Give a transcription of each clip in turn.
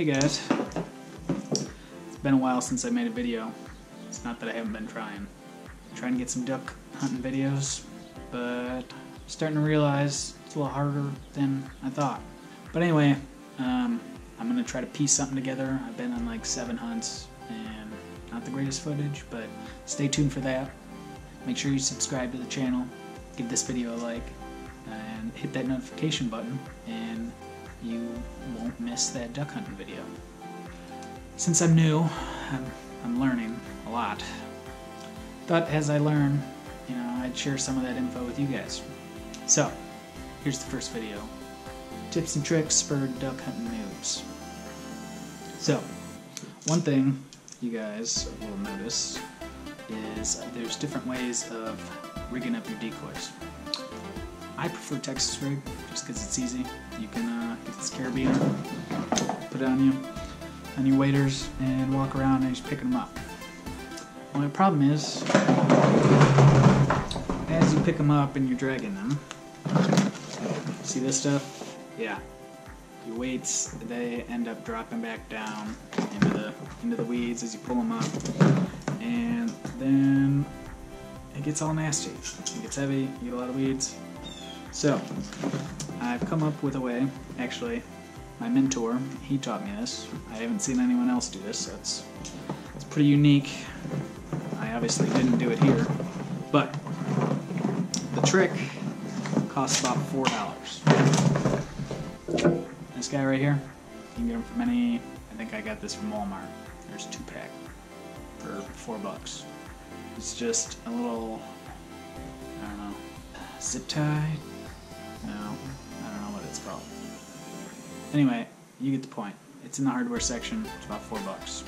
Hey guys. It's been a while since I made a video. It's not that I haven't been trying. I'm trying to get some duck hunting videos, but I'm starting to realize it's a little harder than I thought. But anyway, um, I'm gonna try to piece something together. I've been on like seven hunts and not the greatest footage, but stay tuned for that. Make sure you subscribe to the channel, give this video a like, and hit that notification button, and you won't miss that duck hunting video. Since I'm new, I'm, I'm learning a lot. But as I learn, you know, I'd share some of that info with you guys. So, here's the first video. Tips and tricks for duck hunting noobs. So, one thing you guys will notice is there's different ways of rigging up your decoys. I prefer Texas rig just because it's easy. You can uh, get this carabiner, put it on you, on your waders, and walk around and just picking them up. Only problem is, as you pick them up and you're dragging them, see this stuff? Yeah. Your weights, they end up dropping back down into the into the weeds as you pull them up, and then it gets all nasty. It gets heavy. You get a lot of weeds. So, I've come up with a way. Actually, my mentor, he taught me this. I haven't seen anyone else do this, so it's it's pretty unique. I obviously didn't do it here, but the trick costs about four dollars. This guy right here, you can get him from any. I think I got this from Walmart. There's two pack for four bucks. It's just a little, I don't know, zip tie. No, I don't know what it's called. Anyway, you get the point. It's in the hardware section. It's about four bucks.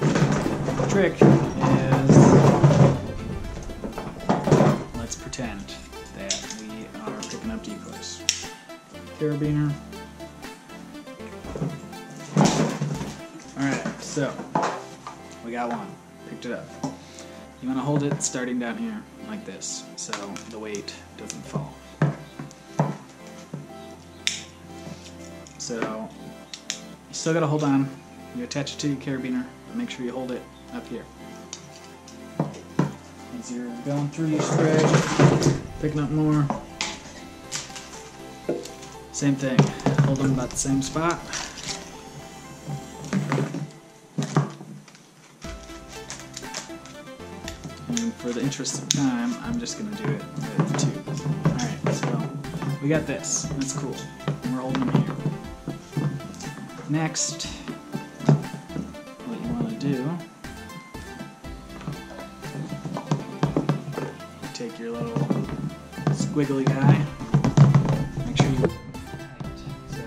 The trick is let's pretend that we are picking up decoys. Carabiner. Alright, so we got one. Picked it up. You want to hold it starting down here like this so the weight doesn't fall. So you still got to hold on. You attach it to your carabiner, make sure you hold it up here. As you're going through your spray, picking up more. Same thing, hold them about the same spot. And for the interest of time, I'm just to do it with two. Alright, so we got this. That's cool. And we're holding them here. Next, what you want to do, take your little squiggly guy, make sure you so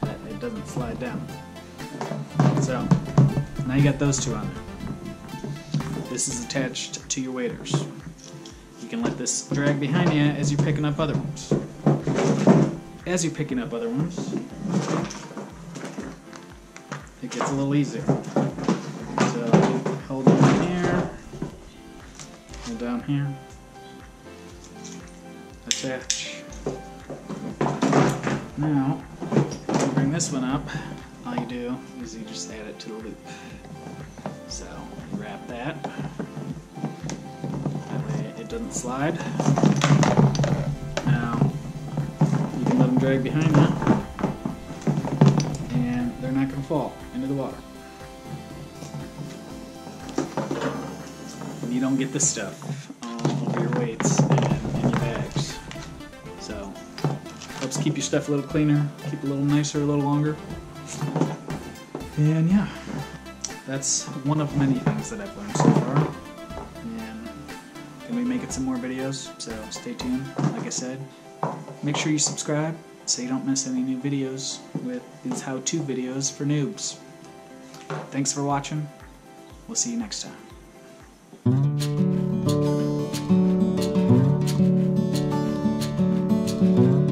that it doesn't slide down. So, now you got those two on there. This is attached to your waders. You can let this drag behind you as you're picking up other ones. As you're picking up other ones, it gets a little easier. So hold down here, hold down here, attach. Now, bring this one up, all you do is you just add it to the loop. So wrap that. That way it doesn't slide. Now you can let them drag behind they're not going to fall into the water. And you don't get this stuff over your weights and in your bags. So helps keep your stuff a little cleaner, keep it a little nicer, a little longer. And yeah, that's one of many things that I've learned so far. And gonna be making some more videos, so stay tuned. Like I said, make sure you subscribe so you don't miss any new videos with these how-to videos for noobs. Thanks for watching. We'll see you next time.